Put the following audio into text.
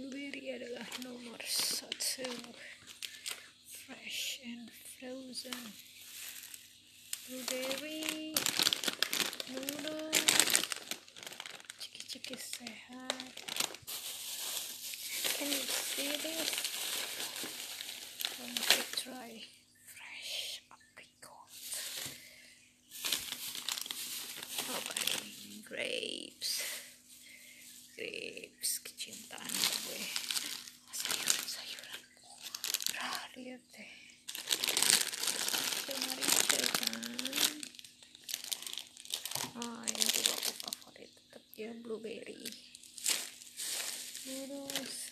blueberry adalah nomor satu fresh and frozen. Blueberry noodle ciki-ciki sehat can you see this? To try lihat deh kemarin mari kan oh yang juga aku favorit. Tetap ya blueberry. Lurus